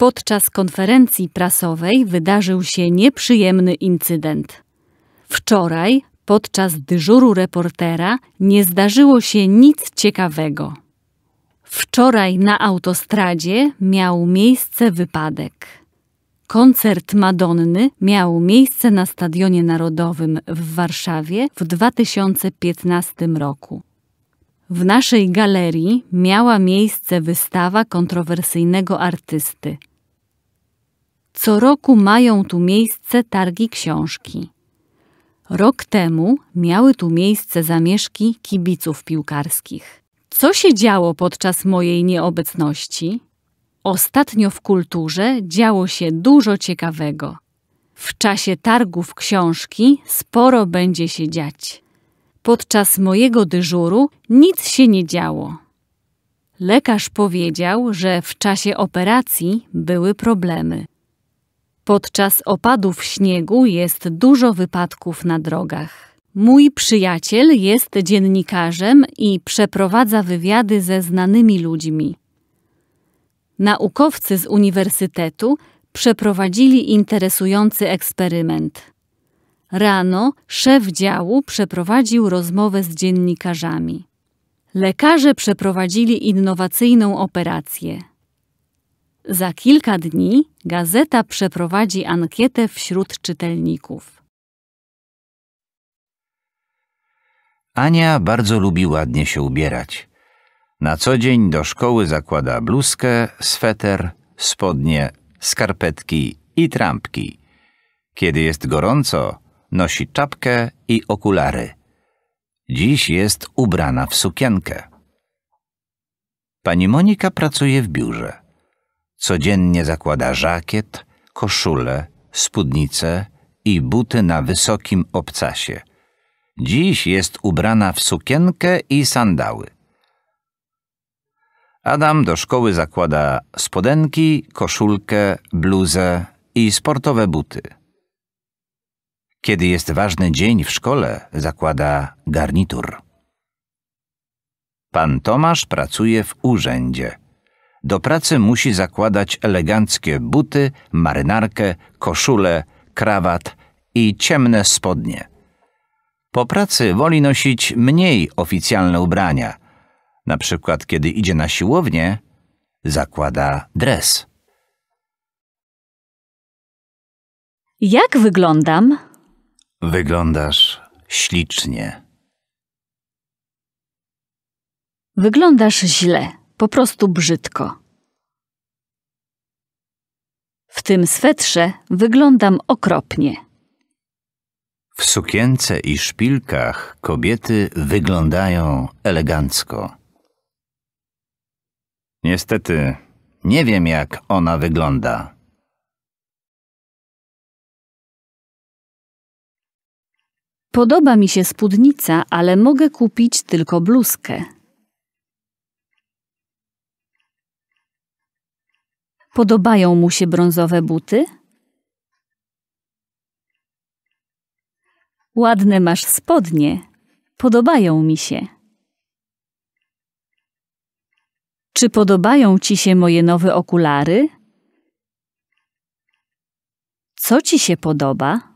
Podczas konferencji prasowej wydarzył się nieprzyjemny incydent. Wczoraj, podczas dyżuru reportera, nie zdarzyło się nic ciekawego. Wczoraj na autostradzie miał miejsce wypadek. Koncert Madonny miał miejsce na Stadionie Narodowym w Warszawie w 2015 roku. W naszej galerii miała miejsce wystawa kontrowersyjnego artysty. Co roku mają tu miejsce targi książki. Rok temu miały tu miejsce zamieszki kibiców piłkarskich. Co się działo podczas mojej nieobecności? Ostatnio w kulturze działo się dużo ciekawego. W czasie targów książki sporo będzie się dziać. Podczas mojego dyżuru nic się nie działo. Lekarz powiedział, że w czasie operacji były problemy. Podczas opadów śniegu jest dużo wypadków na drogach. Mój przyjaciel jest dziennikarzem i przeprowadza wywiady ze znanymi ludźmi. Naukowcy z uniwersytetu przeprowadzili interesujący eksperyment. Rano szef działu przeprowadził rozmowę z dziennikarzami. Lekarze przeprowadzili innowacyjną operację. Za kilka dni gazeta przeprowadzi ankietę wśród czytelników. Ania bardzo lubi ładnie się ubierać. Na co dzień do szkoły zakłada bluzkę, sweter, spodnie, skarpetki i trampki. Kiedy jest gorąco, nosi czapkę i okulary. Dziś jest ubrana w sukienkę. Pani Monika pracuje w biurze. Codziennie zakłada żakiet, koszulę, spódnicę i buty na wysokim obcasie. Dziś jest ubrana w sukienkę i sandały. Adam do szkoły zakłada spodenki, koszulkę, bluzę i sportowe buty. Kiedy jest ważny dzień w szkole, zakłada garnitur. Pan Tomasz pracuje w urzędzie. Do pracy musi zakładać eleganckie buty, marynarkę, koszulę, krawat i ciemne spodnie. Po pracy woli nosić mniej oficjalne ubrania. Na przykład, kiedy idzie na siłownię, zakłada dres. Jak wyglądam? Wyglądasz ślicznie. Wyglądasz źle, po prostu brzydko. W tym swetrze wyglądam okropnie. W sukience i szpilkach kobiety wyglądają elegancko. Niestety, nie wiem jak ona wygląda. Podoba mi się spódnica, ale mogę kupić tylko bluzkę. Podobają mu się brązowe buty? Ładne masz spodnie. Podobają mi się. Czy podobają ci się moje nowe okulary? Co ci się podoba?